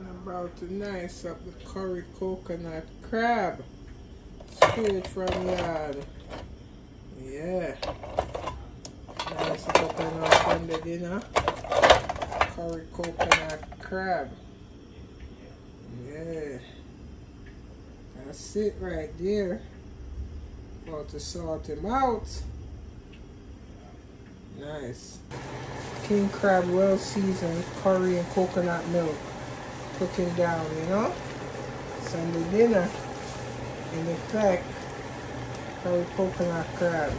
About to nice up the curry coconut crab. Straight from yard. Yeah. Nice coconut from the dinner. Curry coconut crab. Yeah. That's it right there. About to sort him out. Nice. King crab well seasoned curry and coconut milk. Cooking down, you know? Sunday dinner. And In effect, curry coconut crab.